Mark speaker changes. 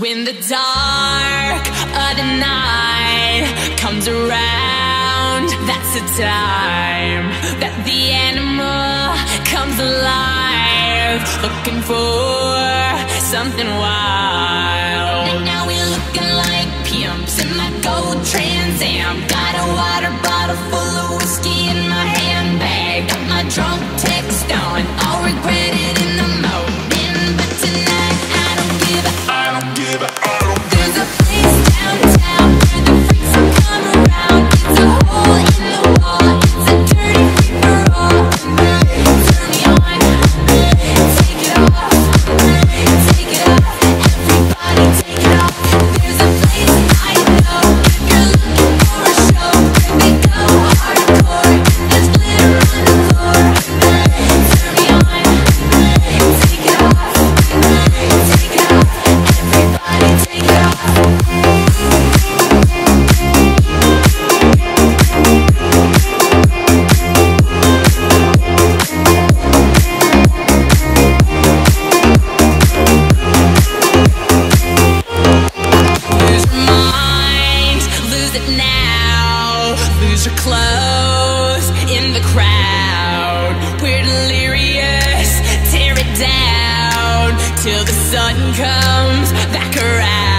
Speaker 1: When the dark of the night comes around, that's the time that the animal comes alive, looking for something wild. And now we're looking like pimps in my gold Trans Am, got a water bottle. Put your clothes in the crowd. We're delirious, tear it down till the sun comes back around.